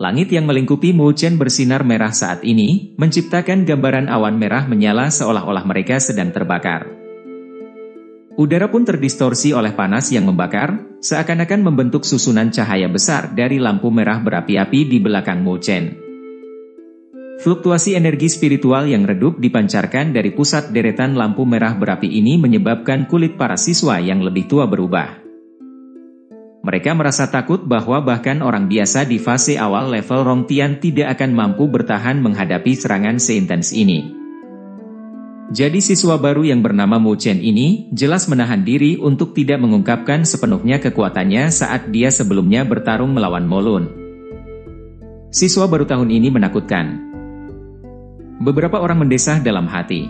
Langit yang melingkupi Mu Chen bersinar merah saat ini, menciptakan gambaran awan merah menyala seolah-olah mereka sedang terbakar. Udara pun terdistorsi oleh panas yang membakar, seakan-akan membentuk susunan cahaya besar dari lampu merah berapi-api di belakang Mu Chen. Fluktuasi energi spiritual yang redup dipancarkan dari pusat deretan lampu merah berapi ini menyebabkan kulit para siswa yang lebih tua berubah. Mereka merasa takut bahwa bahkan orang biasa di fase awal level Rongtian tidak akan mampu bertahan menghadapi serangan seintens ini. Jadi siswa baru yang bernama Mu Chen ini, jelas menahan diri untuk tidak mengungkapkan sepenuhnya kekuatannya saat dia sebelumnya bertarung melawan Molun. Siswa baru tahun ini menakutkan. Beberapa orang mendesah dalam hati.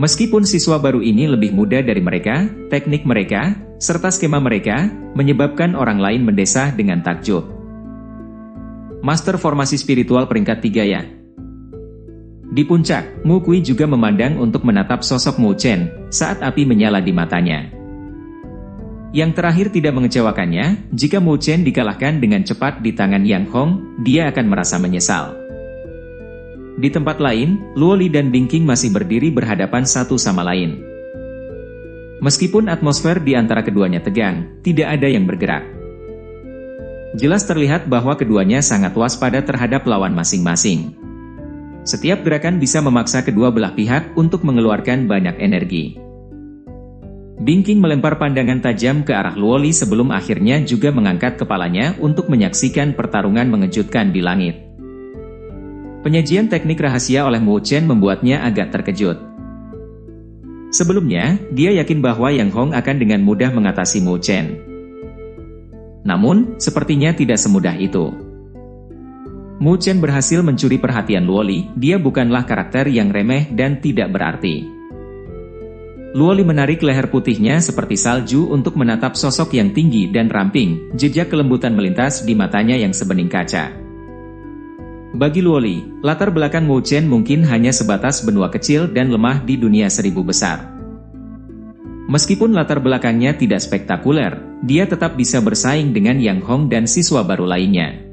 Meskipun siswa baru ini lebih muda dari mereka, teknik mereka, serta skema mereka, menyebabkan orang lain mendesah dengan takjub. Master Formasi Spiritual peringkat 3 ya. Di puncak, Mu Kui juga memandang untuk menatap sosok Mu Chen, saat api menyala di matanya. Yang terakhir tidak mengecewakannya, jika Mu Chen dikalahkan dengan cepat di tangan Yang Hong, dia akan merasa menyesal. Di tempat lain, Luo Li dan Bingking masih berdiri berhadapan satu sama lain. Meskipun atmosfer di antara keduanya tegang, tidak ada yang bergerak. Jelas terlihat bahwa keduanya sangat waspada terhadap lawan masing-masing. Setiap gerakan bisa memaksa kedua belah pihak untuk mengeluarkan banyak energi. Bingking melempar pandangan tajam ke arah Luo Li sebelum akhirnya juga mengangkat kepalanya untuk menyaksikan pertarungan mengejutkan di langit. Penyajian teknik rahasia oleh Mu Chen membuatnya agak terkejut. Sebelumnya, dia yakin bahwa Yang Hong akan dengan mudah mengatasi Mu Chen. Namun, sepertinya tidak semudah itu. Mu Chen berhasil mencuri perhatian Luoli, dia bukanlah karakter yang remeh dan tidak berarti. Luoli menarik leher putihnya seperti salju untuk menatap sosok yang tinggi dan ramping, jejak kelembutan melintas di matanya yang sebening kaca. Bagi Luoli, latar belakang Wu Chen mungkin hanya sebatas benua kecil dan lemah di dunia seribu besar. Meskipun latar belakangnya tidak spektakuler, dia tetap bisa bersaing dengan Yang Hong dan siswa baru lainnya.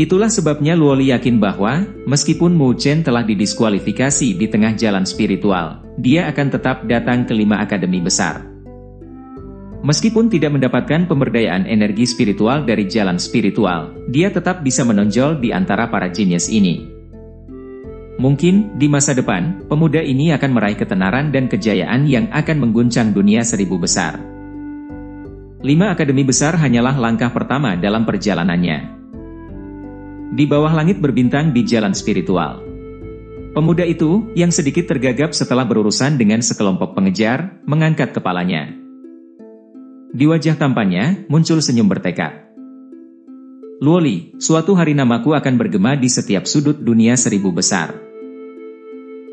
Itulah sebabnya Luoli yakin bahwa, meskipun Mu Chen telah didiskualifikasi di tengah jalan spiritual, dia akan tetap datang ke lima akademi besar. Meskipun tidak mendapatkan pemberdayaan energi spiritual dari jalan spiritual, dia tetap bisa menonjol di antara para jenius ini. Mungkin, di masa depan, pemuda ini akan meraih ketenaran dan kejayaan yang akan mengguncang dunia seribu besar. Lima akademi besar hanyalah langkah pertama dalam perjalanannya. Di bawah langit berbintang di jalan spiritual. Pemuda itu, yang sedikit tergagap setelah berurusan dengan sekelompok pengejar, mengangkat kepalanya. Di wajah tampannya, muncul senyum bertekad. Luoli, suatu hari namaku akan bergema di setiap sudut dunia seribu besar.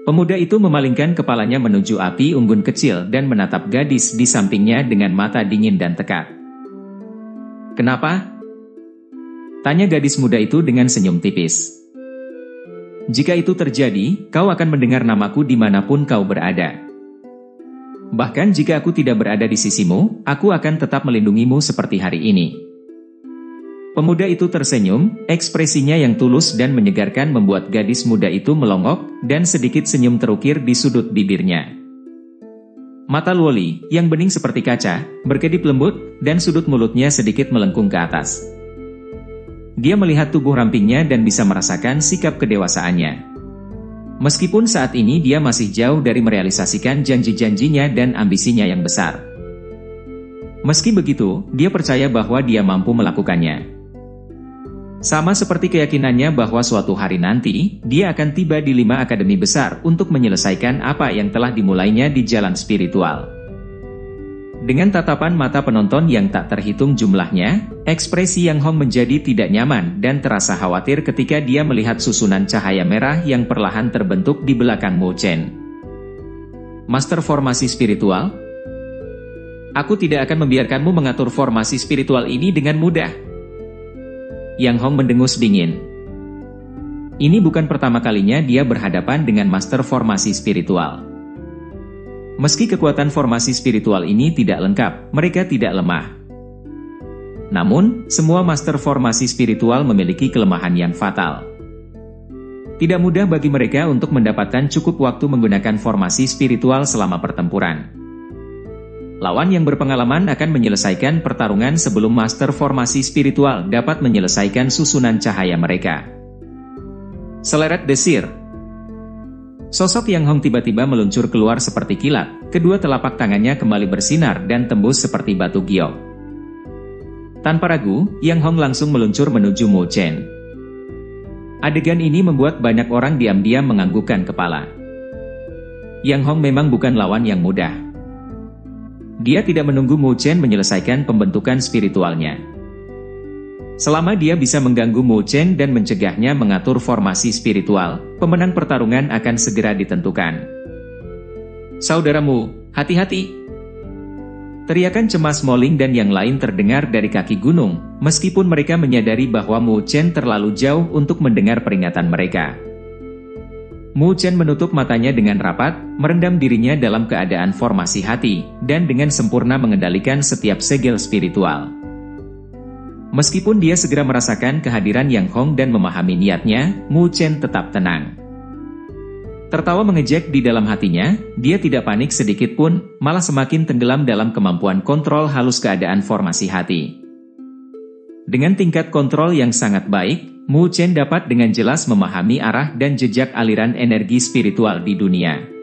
Pemuda itu memalingkan kepalanya menuju api unggun kecil dan menatap gadis di sampingnya dengan mata dingin dan tekad. Kenapa? Tanya gadis muda itu dengan senyum tipis. Jika itu terjadi, kau akan mendengar namaku di mana pun kau berada. Bahkan jika aku tidak berada di sisimu, aku akan tetap melindungimu seperti hari ini. Pemuda itu tersenyum, ekspresinya yang tulus dan menyegarkan membuat gadis muda itu melongok, dan sedikit senyum terukir di sudut bibirnya. Mata Luoli, yang bening seperti kaca, berkedip lembut, dan sudut mulutnya sedikit melengkung ke atas. Dia melihat tubuh rampingnya dan bisa merasakan sikap kedewasaannya. Meskipun saat ini dia masih jauh dari merealisasikan janji-janjinya dan ambisinya yang besar. Meski begitu, dia percaya bahwa dia mampu melakukannya. Sama seperti keyakinannya bahwa suatu hari nanti, dia akan tiba di lima akademi besar untuk menyelesaikan apa yang telah dimulainya di jalan spiritual. Dengan tatapan mata penonton yang tak terhitung jumlahnya, ekspresi Yang Hong menjadi tidak nyaman dan terasa khawatir ketika dia melihat susunan cahaya merah yang perlahan terbentuk di belakang Mo Chen. Master Formasi Spiritual? Aku tidak akan membiarkanmu mengatur formasi spiritual ini dengan mudah. Yang Hong mendengus dingin. Ini bukan pertama kalinya dia berhadapan dengan master formasi spiritual. Meski kekuatan formasi spiritual ini tidak lengkap, mereka tidak lemah. Namun, semua master formasi spiritual memiliki kelemahan yang fatal. Tidak mudah bagi mereka untuk mendapatkan cukup waktu menggunakan formasi spiritual selama pertempuran. Lawan yang berpengalaman akan menyelesaikan pertarungan sebelum master formasi spiritual dapat menyelesaikan susunan cahaya mereka. Seleret desir Sosok Yang Hong tiba-tiba meluncur keluar seperti kilat, kedua telapak tangannya kembali bersinar dan tembus seperti batu giok. Tanpa ragu, Yang Hong langsung meluncur menuju Mo Chen. Adegan ini membuat banyak orang diam-diam menganggukkan kepala. Yang Hong memang bukan lawan yang mudah. Dia tidak menunggu Mu Chen menyelesaikan pembentukan spiritualnya. Selama dia bisa mengganggu Mu Chen dan mencegahnya mengatur formasi spiritual, pemenang pertarungan akan segera ditentukan. Saudaramu, hati-hati! Teriakan cemas Moling dan yang lain terdengar dari kaki gunung, meskipun mereka menyadari bahwa Mu Chen terlalu jauh untuk mendengar peringatan mereka. Mu Chen menutup matanya dengan rapat, merendam dirinya dalam keadaan formasi hati, dan dengan sempurna mengendalikan setiap segel spiritual. Meskipun dia segera merasakan kehadiran Yang Hong dan memahami niatnya, Mu Chen tetap tenang. Tertawa mengejek di dalam hatinya, dia tidak panik sedikit pun, malah semakin tenggelam dalam kemampuan kontrol halus keadaan formasi hati. Dengan tingkat kontrol yang sangat baik, Mu Chen dapat dengan jelas memahami arah dan jejak aliran energi spiritual di dunia.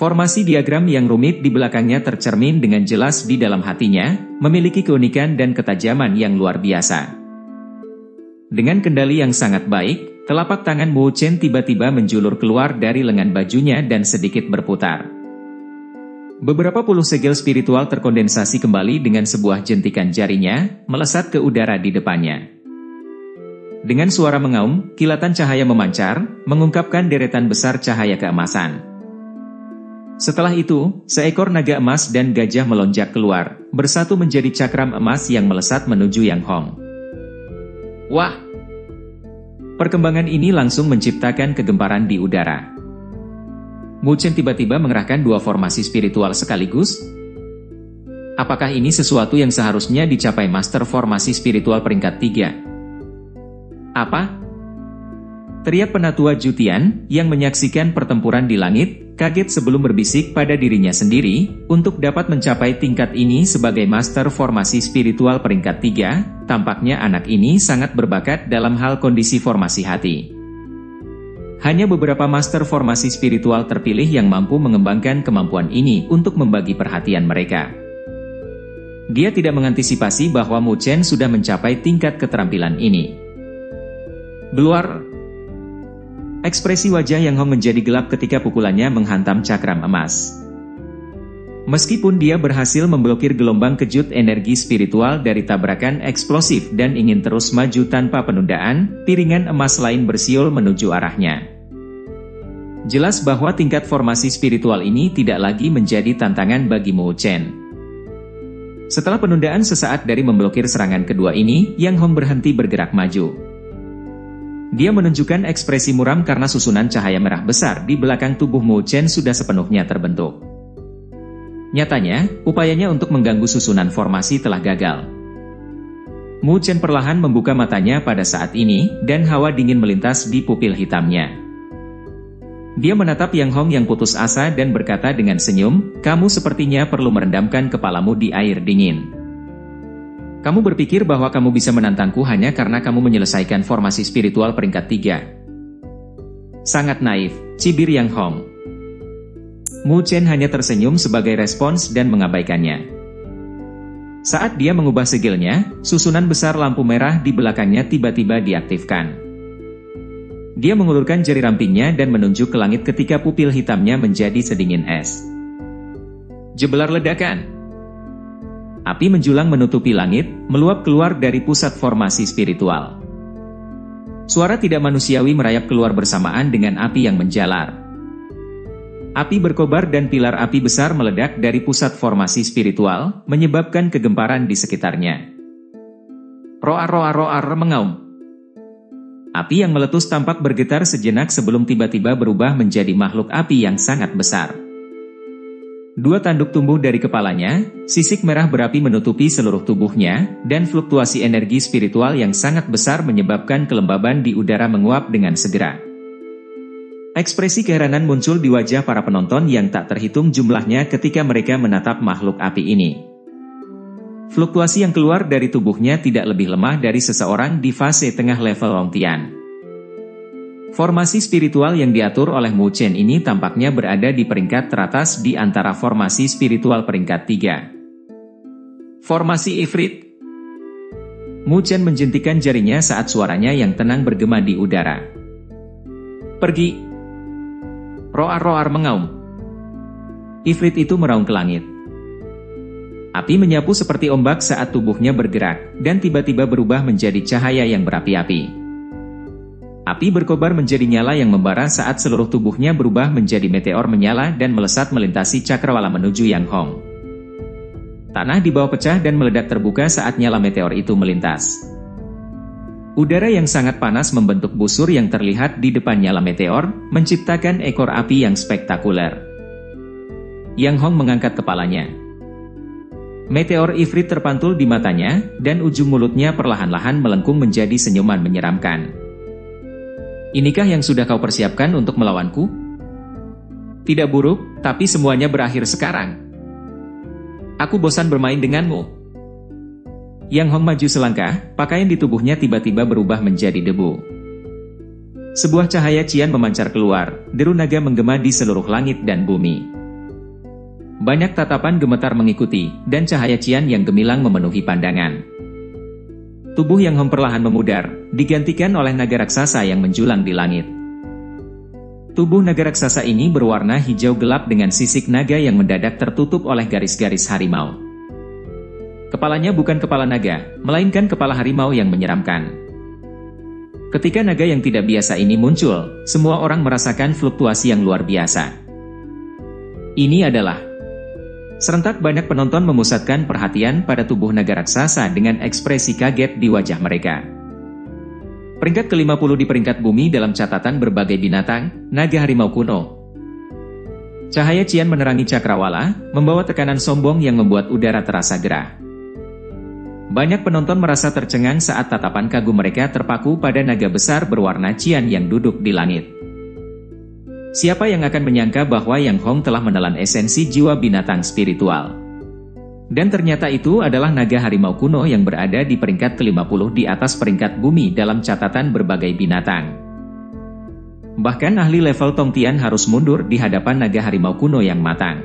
Formasi diagram yang rumit di belakangnya tercermin dengan jelas di dalam hatinya, memiliki keunikan dan ketajaman yang luar biasa. Dengan kendali yang sangat baik, Telapak tangan Mu Chen tiba-tiba menjulur keluar dari lengan bajunya dan sedikit berputar. Beberapa puluh segel spiritual terkondensasi kembali dengan sebuah jentikan jarinya, melesat ke udara di depannya. Dengan suara mengaum, kilatan cahaya memancar, mengungkapkan deretan besar cahaya keemasan. Setelah itu, seekor naga emas dan gajah melonjak keluar, bersatu menjadi cakram emas yang melesat menuju Yang Hong. Wah! Perkembangan ini langsung menciptakan kegemparan di udara. Mu Chen tiba-tiba mengerahkan dua formasi spiritual sekaligus. Apakah ini sesuatu yang seharusnya dicapai master formasi spiritual peringkat tiga? Apa? Teriak penatua Jutian, yang menyaksikan pertempuran di langit, kaget sebelum berbisik pada dirinya sendiri, untuk dapat mencapai tingkat ini sebagai master formasi spiritual peringkat tiga, tampaknya anak ini sangat berbakat dalam hal kondisi formasi hati. Hanya beberapa master formasi spiritual terpilih yang mampu mengembangkan kemampuan ini untuk membagi perhatian mereka. Dia tidak mengantisipasi bahwa Mu Chen sudah mencapai tingkat keterampilan ini. Beluar, Ekspresi wajah Yang Hong menjadi gelap ketika pukulannya menghantam cakram emas. Meskipun dia berhasil memblokir gelombang kejut energi spiritual dari tabrakan eksplosif dan ingin terus maju tanpa penundaan, piringan emas lain bersiul menuju arahnya. Jelas bahwa tingkat formasi spiritual ini tidak lagi menjadi tantangan bagi Mo Chen. Setelah penundaan sesaat dari memblokir serangan kedua ini, Yang Hong berhenti bergerak maju. Dia menunjukkan ekspresi muram karena susunan cahaya merah besar di belakang tubuh Mo Chen sudah sepenuhnya terbentuk. Nyatanya, upayanya untuk mengganggu susunan formasi telah gagal. Mu Chen perlahan membuka matanya pada saat ini, dan hawa dingin melintas di pupil hitamnya. Dia menatap Yang Hong yang putus asa dan berkata dengan senyum, kamu sepertinya perlu merendamkan kepalamu di air dingin. Kamu berpikir bahwa kamu bisa menantangku hanya karena kamu menyelesaikan formasi spiritual peringkat tiga. Sangat naif, cibir Yang Hong. Mu Chen hanya tersenyum sebagai respons dan mengabaikannya. Saat dia mengubah segilnya, susunan besar lampu merah di belakangnya tiba-tiba diaktifkan. Dia mengulurkan jari rampingnya dan menunjuk ke langit ketika pupil hitamnya menjadi sedingin es. Jebelar ledakan! Api menjulang menutupi langit, meluap keluar dari pusat formasi spiritual. Suara tidak manusiawi merayap keluar bersamaan dengan api yang menjalar. Api berkobar dan pilar api besar meledak dari pusat formasi spiritual, menyebabkan kegemparan di sekitarnya. Roar-roar-roar mengaum. Api yang meletus tampak bergetar sejenak sebelum tiba-tiba berubah menjadi makhluk api yang sangat besar. Dua tanduk tumbuh dari kepalanya, sisik merah berapi menutupi seluruh tubuhnya, dan fluktuasi energi spiritual yang sangat besar menyebabkan kelembaban di udara menguap dengan segera. Ekspresi keheranan muncul di wajah para penonton yang tak terhitung jumlahnya ketika mereka menatap makhluk api ini. Fluktuasi yang keluar dari tubuhnya tidak lebih lemah dari seseorang di fase tengah level Rongtian. Formasi spiritual yang diatur oleh Mu Chen ini tampaknya berada di peringkat teratas di antara formasi spiritual peringkat tiga. Formasi Ifrit Mu Chen menjentikan jarinya saat suaranya yang tenang bergema di udara. Pergi. Roar-roar mengaum. Ifrit itu meraung ke langit. Api menyapu seperti ombak saat tubuhnya bergerak, dan tiba-tiba berubah menjadi cahaya yang berapi-api. Api berkobar menjadi nyala yang membara saat seluruh tubuhnya berubah menjadi meteor menyala dan melesat melintasi cakrawala menuju Yang Hong. Tanah di bawah pecah dan meledak terbuka saat nyala meteor itu melintas. Udara yang sangat panas membentuk busur yang terlihat di depan nyala meteor, menciptakan ekor api yang spektakuler. Yang Hong mengangkat kepalanya. Meteor Ifrit terpantul di matanya, dan ujung mulutnya perlahan-lahan melengkung menjadi senyuman menyeramkan. Inikah yang sudah kau persiapkan untuk melawanku? Tidak buruk, tapi semuanya berakhir sekarang. Aku bosan bermain denganmu. Yang Hong maju selangkah, pakaian di tubuhnya tiba-tiba berubah menjadi debu. Sebuah cahaya cian memancar keluar, deru naga menggema di seluruh langit dan bumi. Banyak tatapan gemetar mengikuti, dan cahaya cian yang gemilang memenuhi pandangan. Tubuh yang perlahan memudar, digantikan oleh naga raksasa yang menjulang di langit. Tubuh naga raksasa ini berwarna hijau gelap dengan sisik naga yang mendadak tertutup oleh garis-garis harimau. Kepalanya bukan kepala naga, melainkan kepala harimau yang menyeramkan. Ketika naga yang tidak biasa ini muncul, semua orang merasakan fluktuasi yang luar biasa. Ini adalah Serentak banyak penonton memusatkan perhatian pada tubuh naga raksasa dengan ekspresi kaget di wajah mereka. Peringkat ke-50 di peringkat bumi dalam catatan berbagai binatang, naga harimau kuno. Cahaya cian menerangi cakrawala, membawa tekanan sombong yang membuat udara terasa gerah. Banyak penonton merasa tercengang saat tatapan kagum mereka terpaku pada naga besar berwarna cian yang duduk di langit. Siapa yang akan menyangka bahwa Yang Hong telah menelan esensi jiwa binatang spiritual? Dan ternyata itu adalah naga harimau kuno yang berada di peringkat ke-50 di atas peringkat bumi dalam catatan berbagai binatang. Bahkan ahli level Tongtian harus mundur di hadapan naga harimau kuno yang matang.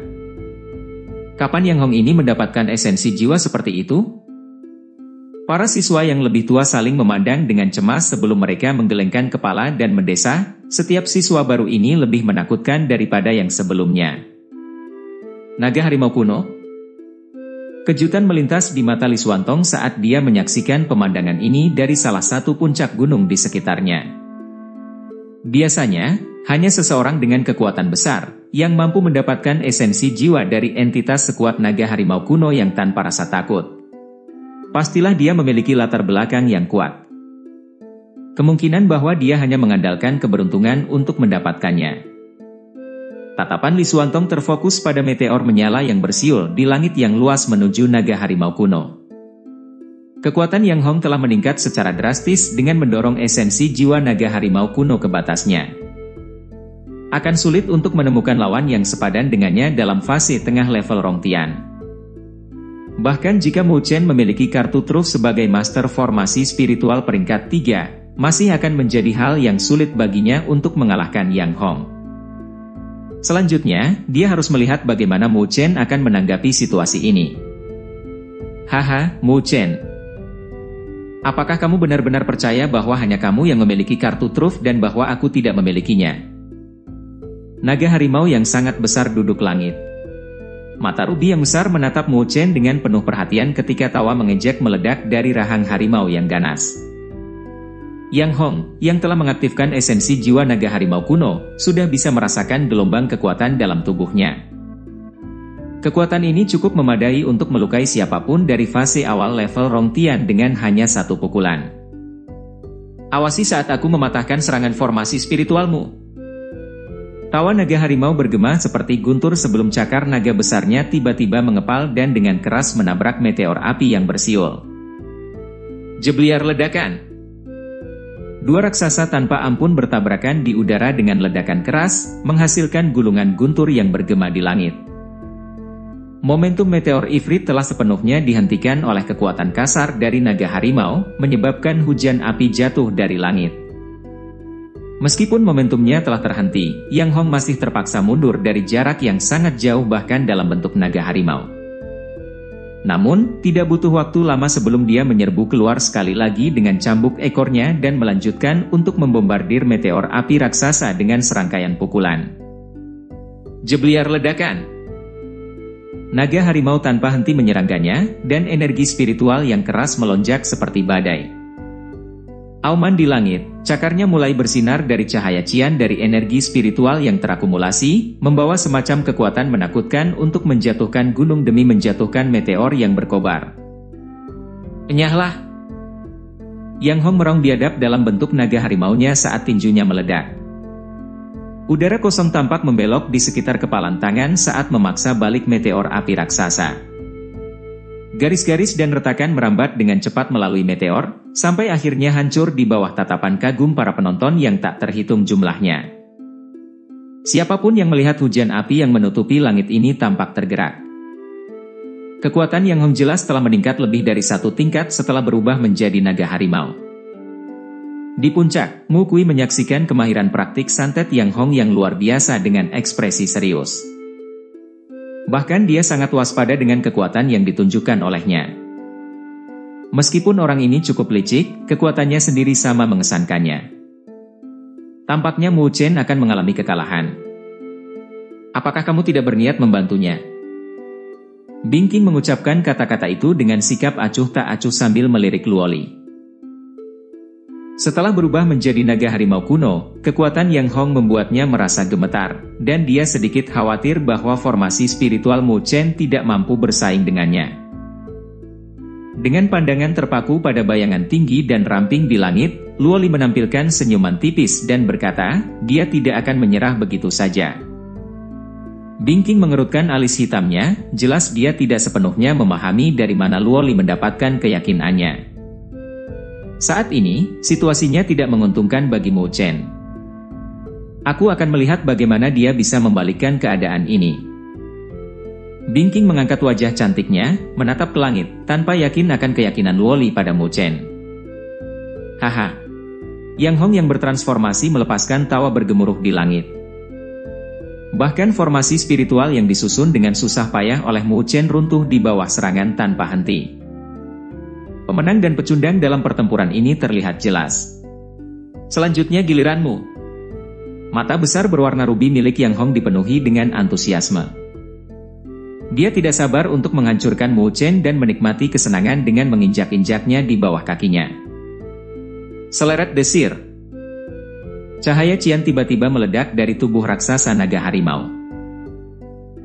Kapan Yang Hong ini mendapatkan esensi jiwa seperti itu? Para siswa yang lebih tua saling memandang dengan cemas sebelum mereka menggelengkan kepala dan mendesah, setiap siswa baru ini lebih menakutkan daripada yang sebelumnya. Naga Harimau Kuno Kejutan melintas di mata Liswantong saat dia menyaksikan pemandangan ini dari salah satu puncak gunung di sekitarnya. Biasanya, hanya seseorang dengan kekuatan besar, yang mampu mendapatkan esensi jiwa dari entitas sekuat naga harimau kuno yang tanpa rasa takut pastilah dia memiliki latar belakang yang kuat. Kemungkinan bahwa dia hanya mengandalkan keberuntungan untuk mendapatkannya. Tatapan Li Suantong terfokus pada meteor menyala yang bersiul di langit yang luas menuju naga harimau kuno. Kekuatan Yang Hong telah meningkat secara drastis dengan mendorong esensi jiwa naga harimau kuno ke batasnya. Akan sulit untuk menemukan lawan yang sepadan dengannya dalam fase tengah level Rongtian. Bahkan jika Mu Chen memiliki kartu truf sebagai master formasi spiritual peringkat 3, masih akan menjadi hal yang sulit baginya untuk mengalahkan Yang Hong. Selanjutnya, dia harus melihat bagaimana Mu Chen akan menanggapi situasi ini. Haha, Mu Chen. Apakah kamu benar-benar percaya bahwa hanya kamu yang memiliki kartu truf dan bahwa aku tidak memilikinya? Naga harimau yang sangat besar duduk langit. Mata Ruby yang besar menatap Mo Chen dengan penuh perhatian ketika tawa mengejek meledak dari rahang harimau yang ganas. Yang Hong, yang telah mengaktifkan esensi jiwa naga harimau kuno, sudah bisa merasakan gelombang kekuatan dalam tubuhnya. Kekuatan ini cukup memadai untuk melukai siapa pun dari fase awal level Rongtian dengan hanya satu pukulan. Awasi saat aku mematahkan serangan formasi spiritualmu. Tawa naga harimau bergema seperti guntur sebelum cakar naga besarnya tiba-tiba mengepal dan dengan keras menabrak meteor api yang bersiul. Jebliar ledakan. Dua raksasa tanpa ampun bertabrakan di udara dengan ledakan keras, menghasilkan gulungan guntur yang bergema di langit. Momentum meteor Ifrit telah sepenuhnya dihentikan oleh kekuatan kasar dari naga harimau, menyebabkan hujan api jatuh dari langit. Meskipun momentumnya telah terhenti, Yang Hong masih terpaksa mundur dari jarak yang sangat jauh bahkan dalam bentuk naga harimau. Namun, tidak butuh waktu lama sebelum dia menyerbu keluar sekali lagi dengan cambuk ekornya dan melanjutkan untuk membombardir meteor api raksasa dengan serangkaian pukulan. Jebliar ledakan Naga harimau tanpa henti menyerangkannya, dan energi spiritual yang keras melonjak seperti badai. Auman di langit, cakarnya mulai bersinar dari cahaya cian dari energi spiritual yang terakumulasi, membawa semacam kekuatan menakutkan untuk menjatuhkan gunung demi menjatuhkan meteor yang berkobar. Enyahlah! Yang Hong merong biadab dalam bentuk naga harimaunya saat tinjunya meledak. Udara kosong tampak membelok di sekitar kepalan tangan saat memaksa balik meteor api raksasa. Garis-garis dan retakan merambat dengan cepat melalui meteor, sampai akhirnya hancur di bawah tatapan kagum para penonton yang tak terhitung jumlahnya. Siapa pun yang melihat hujan api yang menutupi langit ini tampak tergerak. Kekuatan Yang Hong jelas telah meningkat lebih dari satu tingkat setelah berubah menjadi naga harimau. Di puncak, Mu Kui menyaksikan kemahiran praktik santet Yang Hong yang luar biasa dengan ekspresi serius. Bahkan dia sangat waspada dengan kekuatan yang ditunjukkan olehnya. Meskipun orang ini cukup licik, kekuatannya sendiri sama mengesankannya. Tampaknya Mu Chen akan mengalami kekalahan. Apakah kamu tidak berniat membantunya? Bingking mengucapkan kata-kata itu dengan sikap acuh tak acuh sambil melirik Luoli. Setelah berubah menjadi naga harimau kuno, kekuatan Yang Hong membuatnya merasa gemetar, dan dia sedikit khawatir bahwa formasi spiritual Mu Chen tidak mampu bersaing dengannya. Dengan pandangan terpaku pada bayangan tinggi dan ramping di langit, Luoli menampilkan senyuman tipis dan berkata, dia tidak akan menyerah begitu saja. Bingking mengerutkan alis hitamnya, jelas dia tidak sepenuhnya memahami dari mana Luoli mendapatkan keyakinannya. Saat ini, situasinya tidak menguntungkan bagi Mo Chen. Aku akan melihat bagaimana dia bisa membalikkan keadaan ini. Bingking mengangkat wajah cantiknya, menatap ke langit, tanpa yakin akan keyakinan Luoli pada Mo Chen. Haha. Yang Hong yang bertransformasi melepaskan tawa bergemuruh di langit. Bahkan formasi spiritual yang disusun dengan susah payah oleh Mu Chen runtuh di bawah serangan tanpa henti. Pemenang dan pecundang dalam pertempuran ini terlihat jelas. Selanjutnya giliranmu. Mata besar berwarna rubi milik Yang Hong dipenuhi dengan antusiasme. Dia tidak sabar untuk menghancurkan Mu Chen dan menikmati kesenangan dengan menginjak-injaknya di bawah kakinya. Seleret desir. Cahaya cian tiba-tiba meledak dari tubuh raksasa naga harimau.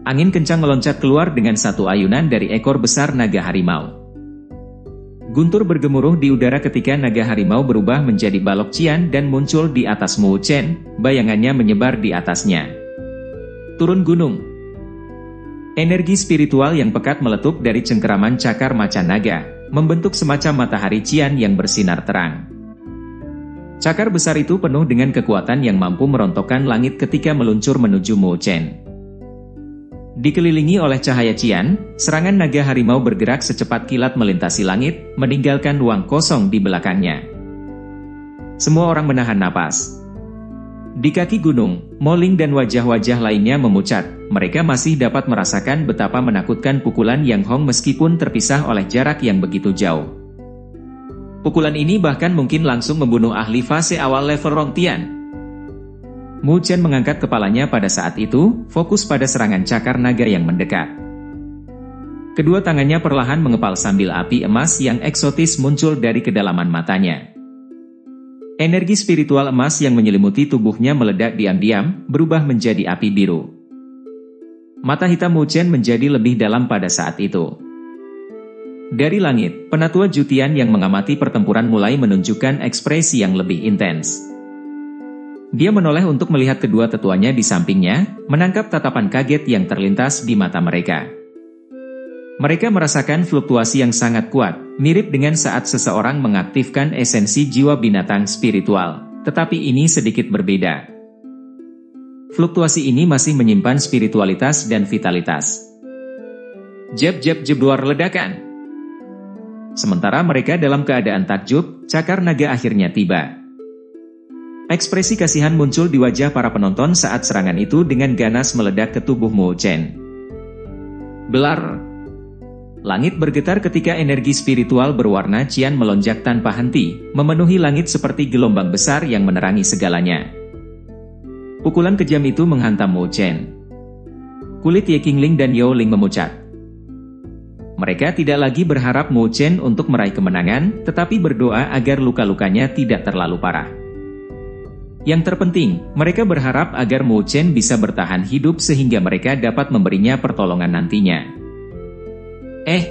Angin kencang meloncat keluar dengan satu ayunan dari ekor besar naga harimau. Guntur bergemuruh di udara ketika naga harimau berubah menjadi balok cian dan muncul di atas Mu Chen, bayangannya menyebar di atasnya. Turun gunung. Energi spiritual yang pekat meletup dari cengkeraman cakar macan naga, membentuk semacam matahari cian yang bersinar terang. Cakar besar itu penuh dengan kekuatan yang mampu merontokkan langit ketika meluncur menuju Mu Chen. Dikelilingi oleh cahaya cian, serangan naga harimau bergerak secepat kilat melintasi langit, meninggalkan ruang kosong di belakangnya. Semua orang menahan napas. Di kaki gunung, Moling dan wajah-wajah lainnya memucat. Mereka masih dapat merasakan betapa menakutkan pukulan Yang Hong meskipun terpisah oleh jarak yang begitu jauh. Pukulan ini bahkan mungkin langsung membunuh ahli fase awal level Rongtian. Mu Chen mengangkat kepalanya pada saat itu, fokus pada serangan cakar naga yang mendekat. Kedua tangannya perlahan mengepal sambil api emas yang eksotis muncul dari kedalaman matanya. Energi spiritual emas yang menyelimuti tubuhnya meledak diam-diam, berubah menjadi api biru. Mata hitam Mu Chen menjadi lebih dalam pada saat itu. Dari langit, penatua Jutian yang mengamati pertempuran mulai menunjukkan ekspresi yang lebih intens. Dia menoleh untuk melihat kedua tetuanya di sampingnya, menangkap tatapan kaget yang terlintas di mata mereka. Mereka merasakan fluktuasi yang sangat kuat, mirip dengan saat seseorang mengaktifkan esensi jiwa binatang spiritual, tetapi ini sedikit berbeda. Fluktuasi ini masih menyimpan spiritualitas dan vitalitas. Jeb-jeb jebluar ledakan. Sementara mereka dalam keadaan takjub, cakar naga akhirnya tiba. Ekspresi kasihan muncul di wajah para penonton saat serangan itu dengan ganas meledak ke tubuh Mo Chen. Belar. Langit bergetar ketika energi spiritual berwarna cian melonjak tanpa henti, memenuhi langit seperti gelombang besar yang menerangi segalanya. Pukulan kejam itu menghantam Mo Chen. Kulit Ye Qingling dan Yao Ling memucat. Mereka tidak lagi berharap Mo Chen untuk meraih kemenangan, tetapi berdoa agar luka-lukanya tidak terlalu parah. Yang terpenting, mereka berharap agar Mo Chen bisa bertahan hidup sehingga mereka dapat memberinya pertolongan nantinya. Eh,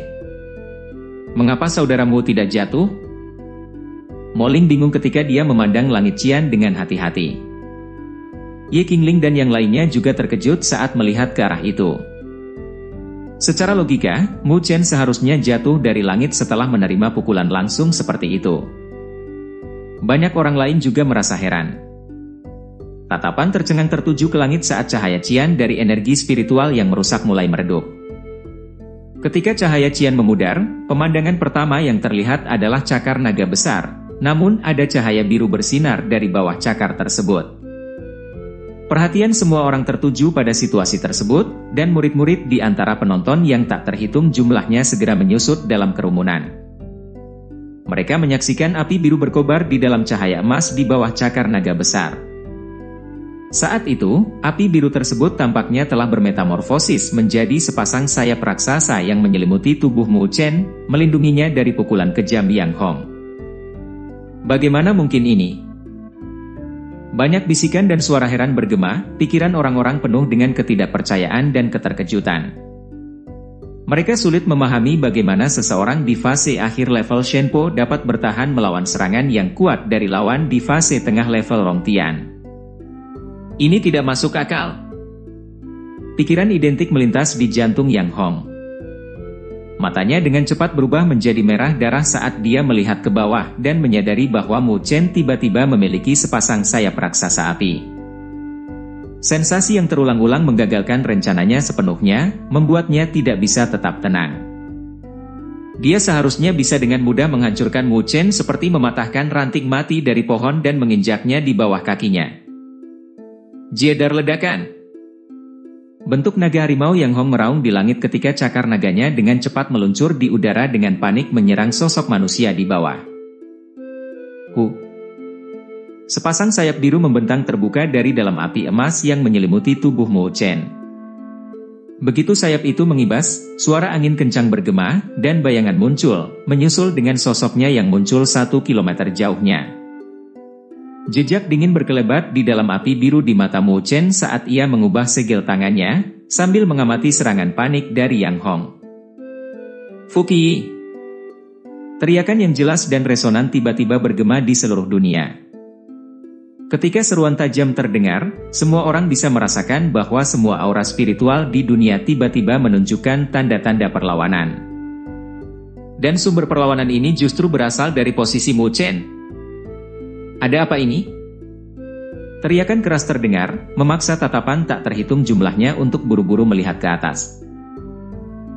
mengapa saudaramu tidak jatuh? Moling bingung ketika dia memandang langit Cian dengan hati-hati. Ye Qingling dan yang lainnya juga terkejut saat melihat ke arah itu. Secara logika, Mu Chen seharusnya jatuh dari langit setelah menerima pukulan langsung seperti itu. Banyak orang lain juga merasa heran. Tatapan tercengang tertuju ke langit saat cahaya Cian dari energi spiritual yang merusak mulai meredup. Ketika cahaya Cian memudar, pemandangan pertama yang terlihat adalah cakar naga besar, namun ada cahaya biru bersinar dari bawah cakar tersebut. Perhatian semua orang tertuju pada situasi tersebut, dan murid-murid di antara penonton yang tak terhitung jumlahnya segera menyusut dalam kerumunan. Mereka menyaksikan api biru berkobar di dalam cahaya emas di bawah cakar naga besar. Saat itu, api biru tersebut tampaknya telah bermetamorfosis menjadi sepasang sayap raksasa yang menyelimuti tubuh Mu Chen, melindunginya dari pukulan kejam Yang Hong. Bagaimana mungkin ini? Banyak bisikan dan suara heran bergema, pikiran orang-orang penuh dengan ketidakpercayaan dan keterkejutan. Mereka sulit memahami bagaimana seseorang di fase akhir level Shenpo dapat bertahan melawan serangan yang kuat dari lawan di fase tengah level Rongtian. Ini tidak masuk akal. Pikiran identik melintas di jantung Yang Hong. Matanya dengan cepat berubah menjadi merah darah saat dia melihat ke bawah dan menyadari bahwa Mu Chen tiba-tiba memiliki sepasang sayap raksasa api. Sensasi yang terulang-ulang menggagalkan rencananya sepenuhnya, membuatnya tidak bisa tetap tenang. Dia seharusnya bisa dengan mudah menghancurkan Mu Chen seperti mematahkan ranting mati dari pohon dan menginjaknya di bawah kakinya. Jedar ledakan. Bentuk naga harimau yang Hong meraung di langit ketika cakar naganya dengan cepat meluncur di udara dengan panik menyerang sosok manusia di bawah. Hu. Sepasang sayap biru membentang terbuka dari dalam api emas yang menyelimuti tubuh Mo Chen. Begitu sayap itu mengibas, suara angin kencang bergema, dan bayangan muncul, menyusul dengan sosoknya yang muncul satu kilometer jauhnya. Jejak dingin berkelebat di dalam api biru di mata Mo Chen saat ia mengubah segel tangannya, sambil mengamati serangan panik dari Yang Hong. Fuki! Teriakan yang jelas dan resonan tiba-tiba bergema di seluruh dunia. Ketika seruan tajam terdengar, semua orang bisa merasakan bahwa semua aura spiritual di dunia tiba-tiba menunjukkan tanda-tanda perlawanan. Dan sumber perlawanan ini justru berasal dari posisi Mo Chen, ada apa ini? Teriakan keras terdengar, memaksa tatapan tak terhitung jumlahnya untuk buru-buru melihat ke atas.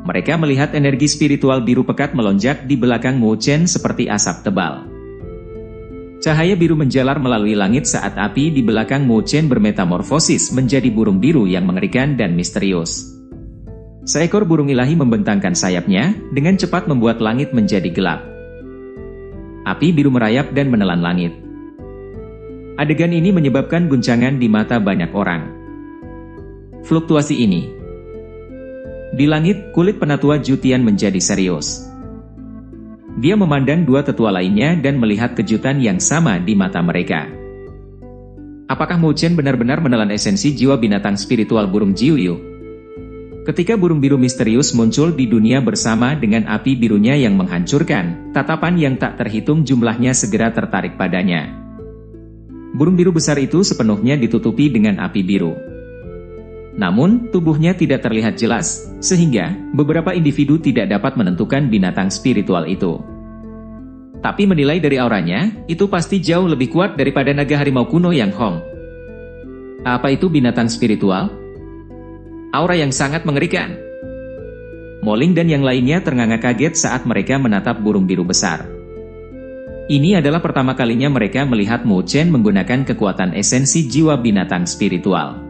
Mereka melihat energi spiritual biru pekat melonjak di belakang Mo Chen seperti asap tebal. Cahaya biru menjalar melalui langit saat api di belakang Mo Chen bermetamorfosis menjadi burung biru yang mengerikan dan misterius. Seekor burung ilahi membentangkan sayapnya, dengan cepat membuat langit menjadi gelap. Api biru merayap dan menelan langit. Adegan ini menyebabkan guncangan di mata banyak orang. Fluktuasi ini Di langit, kulit penatua Jutian menjadi serius. Dia memandang dua tetua lainnya dan melihat kejutan yang sama di mata mereka. Apakah Mu Chen benar-benar menelan esensi jiwa binatang spiritual burung Jiuyu? Ketika burung biru misterius muncul di dunia bersama dengan api birunya yang menghancurkan, tatapan yang tak terhitung jumlahnya segera tertarik padanya. Burung biru besar itu sepenuhnya ditutupi dengan api biru. Namun, tubuhnya tidak terlihat jelas, sehingga beberapa individu tidak dapat menentukan binatang spiritual itu. Tapi menilai dari auranya, itu pasti jauh lebih kuat daripada naga harimau kuno yang Hong. Apa itu binatang spiritual? Aura yang sangat mengerikan. Moling dan yang lainnya ternganga kaget saat mereka menatap burung biru besar. Ini adalah pertama kalinya mereka melihat Mo Chen menggunakan kekuatan esensi jiwa binatang spiritual.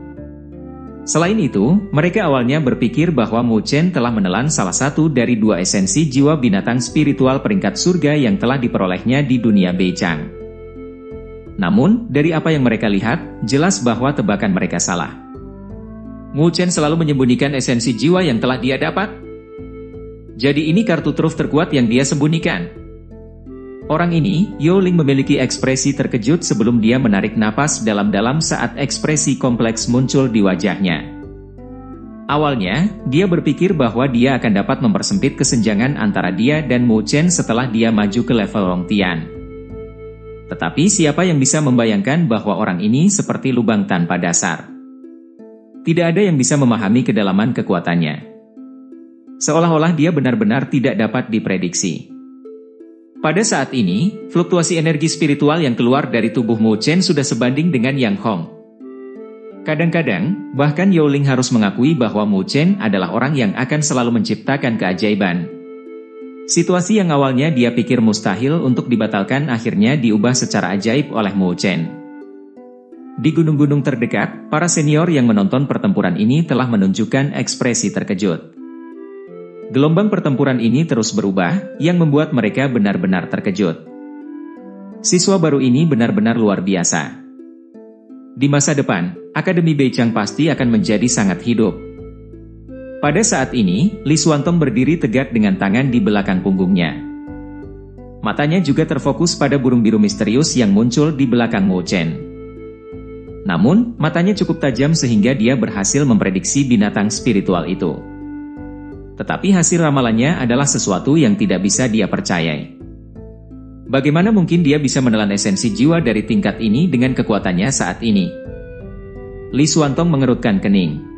Selain itu, mereka awalnya berpikir bahwa Mo Chen telah menelan salah satu dari dua esensi jiwa binatang spiritual peringkat surga yang telah diperolehnya di dunia Beijing. Namun, dari apa yang mereka lihat, jelas bahwa tebakan mereka salah. Mo Chen selalu menyembunyikan esensi jiwa yang telah dia dapat. Jadi ini kartu truf terkuat yang dia sembunyikan. Orang ini, Yo Ling memiliki ekspresi terkejut sebelum dia menarik napas dalam-dalam saat ekspresi kompleks muncul di wajahnya. Awalnya, dia berpikir bahwa dia akan dapat mempersempit kesenjangan antara dia dan Mo Chen setelah dia maju ke level Rong Tian. Tetapi siapa yang bisa membayangkan bahwa orang ini seperti lubang tanpa dasar? Tidak ada yang bisa memahami kedalaman kekuatannya. Seolah-olah dia benar-benar tidak dapat diprediksi. Pada saat ini, fluktuasi energi spiritual yang keluar dari tubuh Mo Chen sudah sebanding dengan Yang Hong. Kadang-kadang, bahkan Yao Ling harus mengakui bahwa Mo Chen adalah orang yang akan selalu menciptakan keajaiban. Situasi yang awalnya dia pikir mustahil untuk dibatalkan akhirnya diubah secara ajaib oleh Mo Chen. Di gunung-gunung terdekat, para senior yang menonton pertempuran ini telah menunjukkan ekspresi terkejut. Gelombang pertempuran ini terus berubah, yang membuat mereka benar-benar terkejut. Siswa baru ini benar-benar luar biasa. Di masa depan, Akademi Beichang pasti akan menjadi sangat hidup. Pada saat ini, Li Suantong berdiri tegak dengan tangan di belakang punggungnya. Matanya juga terfokus pada burung biru misterius yang muncul di belakang Mo Chen. Namun, matanya cukup tajam sehingga dia berhasil memprediksi binatang spiritual itu. Tetapi hasil ramalannya adalah sesuatu yang tidak bisa dia percayai. Bagaimana mungkin dia bisa menelan esensi jiwa dari tingkat ini dengan kekuatannya saat ini? Li Suantong mengerutkan kening.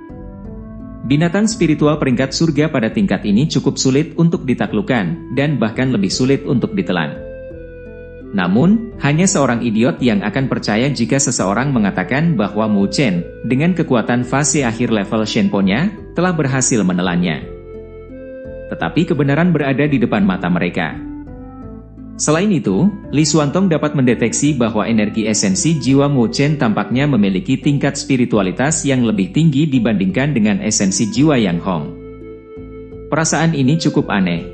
Binatang spiritual peringkat surga pada tingkat ini cukup sulit untuk ditaklukkan, dan bahkan lebih sulit untuk ditelan. Namun, hanya seorang idiot yang akan percaya jika seseorang mengatakan bahwa Mu Chen, dengan kekuatan fase akhir level Shenpo-nya, telah berhasil menelannya tetapi kebenaran berada di depan mata mereka. Selain itu, Li Xuantong dapat mendeteksi bahwa energi esensi jiwa Mu Chen tampaknya memiliki tingkat spiritualitas yang lebih tinggi dibandingkan dengan esensi jiwa Yang Hong. Perasaan ini cukup aneh.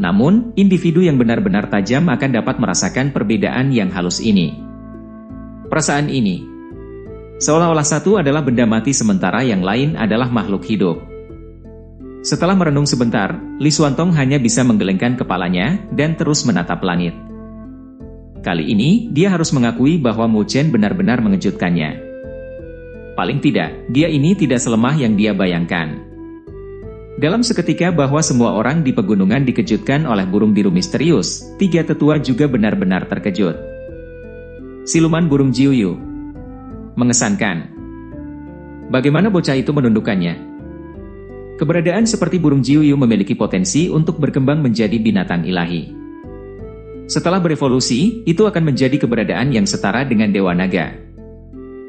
Namun, individu yang benar-benar tajam akan dapat merasakan perbedaan yang halus ini. Perasaan ini, seolah-olah satu adalah benda mati sementara yang lain adalah makhluk hidup. Setelah merenung sebentar, Li Suantong hanya bisa menggelengkan kepalanya dan terus menatap langit. Kali ini, dia harus mengakui bahwa Mu Chen benar-benar mengejutkannya. Paling tidak, dia ini tidak selemah yang dia bayangkan. Dalam seketika bahwa semua orang di pegunungan dikejutkan oleh burung biru misterius, tiga tetua juga benar-benar terkejut. Siluman burung Jiuyu. Mengesankan. Bagaimana bocah itu menundukkannya? Keberadaan seperti burung jiuyu memiliki potensi untuk berkembang menjadi binatang ilahi. Setelah berevolusi, itu akan menjadi keberadaan yang setara dengan Dewa Naga.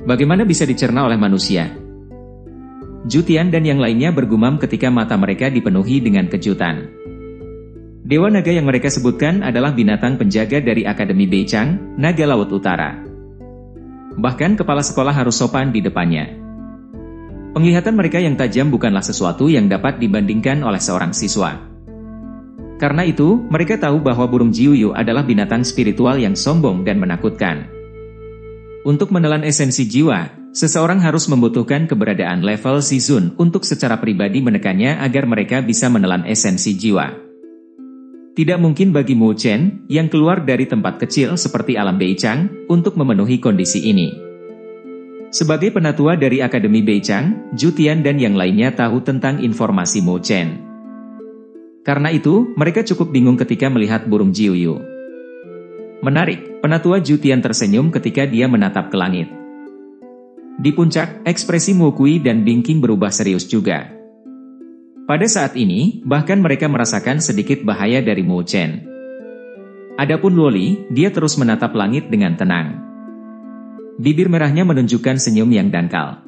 Bagaimana bisa dicerna oleh manusia? Jutian dan yang lainnya bergumam ketika mata mereka dipenuhi dengan kejutan. Dewa naga yang mereka sebutkan adalah binatang penjaga dari Akademi Beichang, Naga Laut Utara. Bahkan kepala sekolah harus sopan di depannya. Penglihatan mereka yang tajam bukanlah sesuatu yang dapat dibandingkan oleh seorang siswa. Karena itu, mereka tahu bahwa burung jiuyu adalah binatang spiritual yang sombong dan menakutkan. Untuk menelan esensi jiwa, seseorang harus membutuhkan keberadaan level Zun untuk secara pribadi menekannya agar mereka bisa menelan esensi jiwa. Tidak mungkin bagi Mu Chen, yang keluar dari tempat kecil seperti alam Beichang, untuk memenuhi kondisi ini. Sebagai penatua dari Akademi Beichang, Jutian dan yang lainnya tahu tentang informasi Mo Chen. Karena itu, mereka cukup bingung ketika melihat burung Jiuyu. Menarik, penatua Jutian tersenyum ketika dia menatap ke langit. Di puncak, ekspresi Mukui dan Bingking berubah serius juga. Pada saat ini, bahkan mereka merasakan sedikit bahaya dari Mu Chen. Adapun Loli, dia terus menatap langit dengan tenang. Bibir merahnya menunjukkan senyum yang dangkal.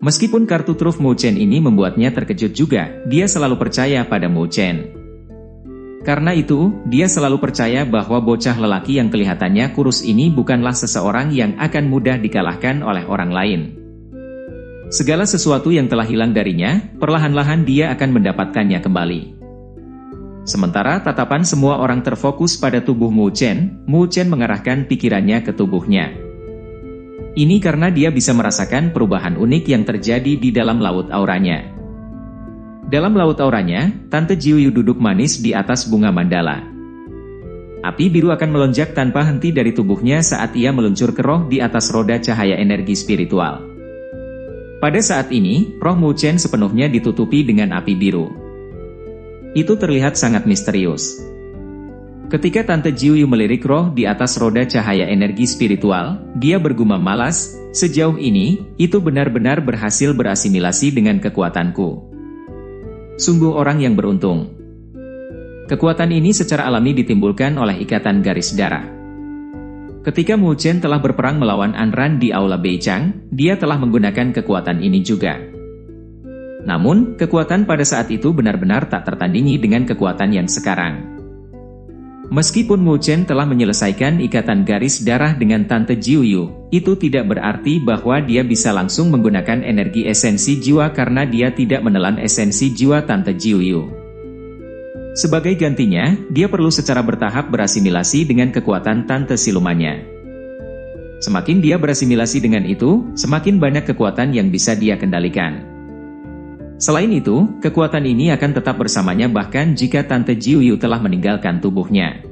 Meskipun kartu truf Mu Chen ini membuatnya terkejut juga, dia selalu percaya pada Mu Chen. Karena itu, dia selalu percaya bahwa bocah lelaki yang kelihatannya kurus ini bukanlah seseorang yang akan mudah dikalahkan oleh orang lain. Segala sesuatu yang telah hilang darinya, perlahan-lahan dia akan mendapatkannya kembali. Sementara tatapan semua orang terfokus pada tubuh Mu Chen, Mu Chen mengarahkan pikirannya ke tubuhnya. Ini karena dia bisa merasakan perubahan unik yang terjadi di dalam laut auranya. Dalam laut auranya, Tante Jiuyu duduk manis di atas bunga mandala. Api biru akan melonjak tanpa henti dari tubuhnya saat ia meluncur ke roh di atas roda cahaya energi spiritual. Pada saat ini, roh Mu Chen sepenuhnya ditutupi dengan api biru. Itu terlihat sangat misterius. Ketika Tante Jiuyu melirik roh di atas roda cahaya energi spiritual, dia bergumam malas, sejauh ini, itu benar-benar berhasil berasimilasi dengan kekuatanku. Sungguh orang yang beruntung. Kekuatan ini secara alami ditimbulkan oleh ikatan garis darah. Ketika Mu Chen telah berperang melawan Anran di Aula Beichang, dia telah menggunakan kekuatan ini juga. Namun, kekuatan pada saat itu benar-benar tak tertandingi dengan kekuatan yang sekarang. Meskipun Mu Chen telah menyelesaikan ikatan garis darah dengan Tante Jiuyu, itu tidak berarti bahwa dia bisa langsung menggunakan energi esensi jiwa karena dia tidak menelan esensi jiwa Tante Jiuyu. Sebagai gantinya, dia perlu secara bertahap berasimilasi dengan kekuatan Tante Silumannya. Semakin dia berasimilasi dengan itu, semakin banyak kekuatan yang bisa dia kendalikan. Selain itu, kekuatan ini akan tetap bersamanya bahkan jika Tante Jiuyu telah meninggalkan tubuhnya.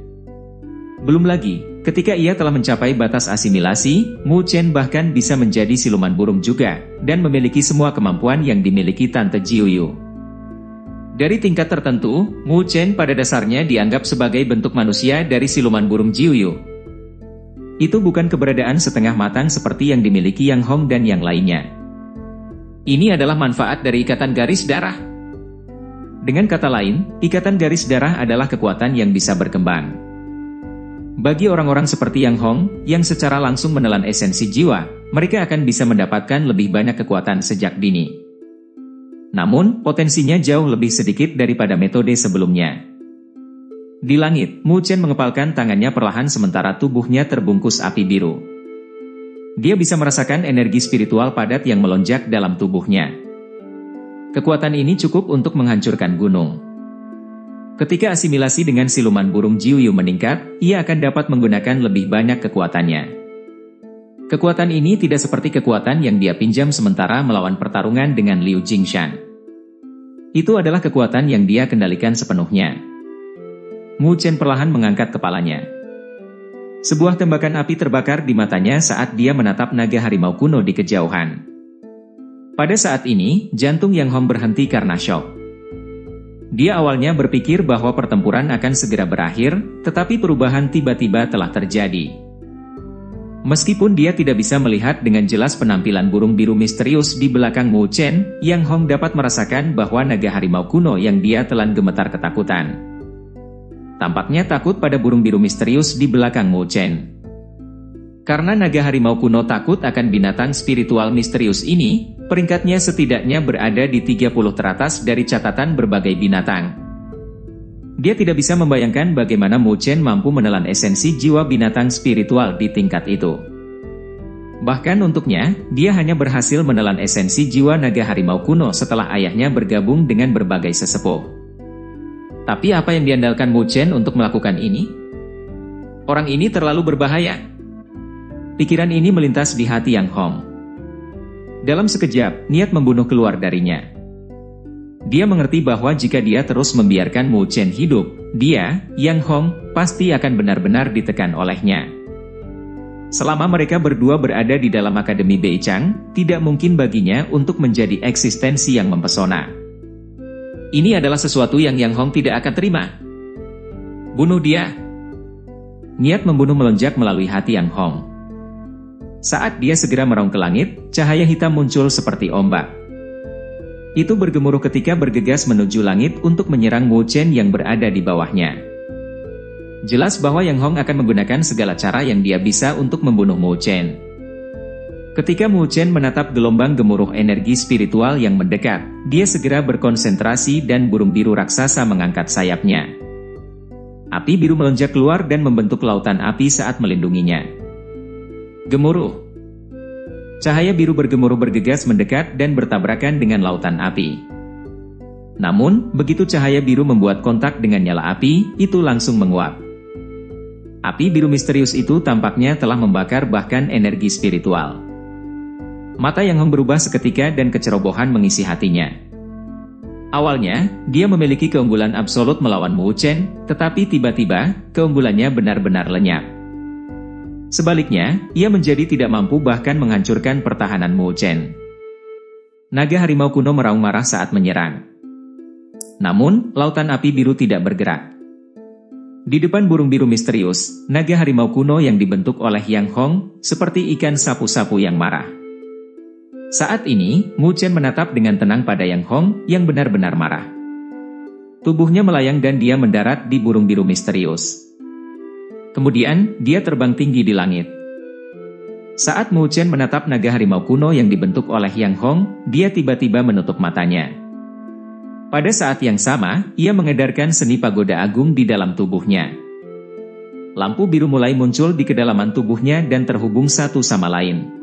Belum lagi, Ketika ia telah mencapai batas asimilasi, Mu Chen bahkan bisa menjadi siluman burung juga, dan memiliki semua kemampuan yang dimiliki Tante Jiuyu. Dari tingkat tertentu, Mu Chen pada dasarnya dianggap sebagai bentuk manusia dari siluman burung Jiuyu. Itu bukan keberadaan setengah matang seperti yang dimiliki Yang Hong dan yang lainnya. Ini adalah manfaat dari ikatan garis darah. Dengan kata lain, ikatan garis darah adalah kekuatan yang bisa berkembang. Bagi orang-orang seperti Yang Hong, yang secara langsung menelan esensi jiwa, mereka akan bisa mendapatkan lebih banyak kekuatan sejak dini. Namun, potensinya jauh lebih sedikit daripada metode sebelumnya. Di langit, Mu Chen mengepalkan tangannya perlahan sementara tubuhnya terbungkus api biru. Dia bisa merasakan energi spiritual padat yang melonjak dalam tubuhnya. Kekuatan ini cukup untuk menghancurkan gunung. Ketika asimilasi dengan siluman burung Jiuyu meningkat, ia akan dapat menggunakan lebih banyak kekuatannya. Kekuatan ini tidak seperti kekuatan yang dia pinjam sementara melawan pertarungan dengan Liu Jingshan. Itu adalah kekuatan yang dia kendalikan sepenuhnya. Mu Chen perlahan mengangkat kepalanya. Sebuah tembakan api terbakar di matanya saat dia menatap naga harimau kuno di kejauhan. Pada saat ini, jantung Yang Hong berhenti karena shock. Dia awalnya berpikir bahwa pertempuran akan segera berakhir, tetapi perubahan tiba-tiba telah terjadi. Meskipun dia tidak bisa melihat dengan jelas penampilan burung biru misterius di belakang Mu Chen, Yang Hong dapat merasakan bahwa naga harimau kuno yang dia telan gemetar ketakutan. Tampaknya takut pada burung biru misterius di belakang Mu Chen. Karena naga harimau kuno takut akan binatang spiritual misterius ini, peringkatnya setidaknya berada di 30 teratas dari catatan berbagai binatang. Dia tidak bisa membayangkan bagaimana Mu Chen mampu menelan esensi jiwa binatang spiritual di tingkat itu. Bahkan untuknya, dia hanya berhasil menelan esensi jiwa naga harimau kuno setelah ayahnya bergabung dengan berbagai sesepuh. Tapi apa yang diandalkan Mu Chen untuk melakukan ini? Orang ini terlalu berbahaya. Pikiran ini melintas di hati Yang Hong. Dalam sekejap, niat membunuh keluar darinya. Dia mengerti bahwa jika dia terus membiarkan Mu Chen hidup, dia, Yang Hong, pasti akan benar-benar ditekan olehnya. Selama mereka berdua berada di dalam Akademi Beichang, tidak mungkin baginya untuk menjadi eksistensi yang mempesona. Ini adalah sesuatu yang Yang Hong tidak akan terima. Bunuh dia. niat membunuh melonjak melalui hati Yang Hong. Saat dia segera meraung ke langit, cahaya hitam muncul seperti ombak. Itu bergemuruh ketika bergegas menuju langit untuk menyerang Wu Chen yang berada di bawahnya. Jelas bahwa Yang Hong akan menggunakan segala cara yang dia bisa untuk membunuh Wu Chen. Ketika Mu Chen menatap gelombang gemuruh energi spiritual yang mendekat, dia segera berkonsentrasi dan burung biru raksasa mengangkat sayapnya. Api biru melonjak keluar dan membentuk lautan api saat melindunginya. Gemuruh Cahaya biru bergemuruh bergegas mendekat dan bertabrakan dengan lautan api. Namun, begitu cahaya biru membuat kontak dengan nyala api, itu langsung menguap. Api biru misterius itu tampaknya telah membakar bahkan energi spiritual. Mata Yang Hong berubah seketika dan kecerobohan mengisi hatinya. Awalnya, dia memiliki keunggulan absolut melawan Mu Chen, tetapi tiba-tiba, keunggulannya benar-benar lenyap. Sebaliknya, ia menjadi tidak mampu bahkan menghancurkan pertahanan Mu Chen. Naga harimau kuno meraung marah saat menyerang. Namun, lautan api biru tidak bergerak. Di depan burung biru misterius, naga harimau kuno yang dibentuk oleh Yang Hong, seperti ikan sapu-sapu yang marah. Saat ini, Mu Chen menatap dengan tenang pada Yang Hong yang benar-benar marah. Tubuhnya melayang dan dia mendarat di burung biru misterius. Kemudian, dia terbang tinggi di langit. Saat Mu Chen menatap naga harimau kuno yang dibentuk oleh Yang Hong, dia tiba-tiba menutup matanya. Pada saat yang sama, ia mengedarkan seni pagoda agung di dalam tubuhnya. Lampu biru mulai muncul di kedalaman tubuhnya dan terhubung satu sama lain.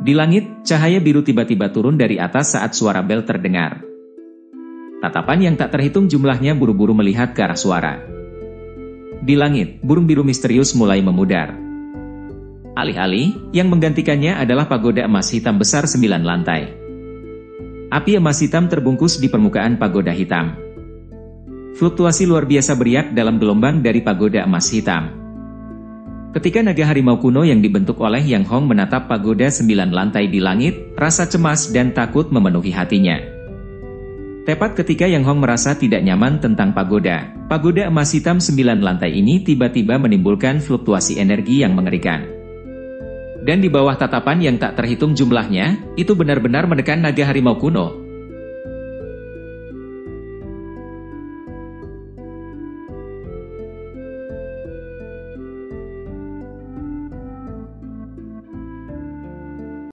Di langit, cahaya biru tiba-tiba turun dari atas saat suara bel terdengar. Tatapan yang tak terhitung jumlahnya buru-buru melihat ke arah suara. Di langit, burung biru misterius mulai memudar. Alih-alih, yang menggantikannya adalah pagoda emas hitam besar sembilan lantai. Api emas hitam terbungkus di permukaan pagoda hitam. Fluktuasi luar biasa beriak dalam gelombang dari pagoda emas hitam. Ketika naga harimau kuno yang dibentuk oleh Yang Hong menatap pagoda sembilan lantai di langit, rasa cemas dan takut memenuhi hatinya. Tepat ketika Yang Hong merasa tidak nyaman tentang pagoda, pagoda emas hitam sembilan lantai ini tiba-tiba menimbulkan fluktuasi energi yang mengerikan. Dan di bawah tatapan yang tak terhitung jumlahnya, itu benar-benar menekan naga harimau kuno,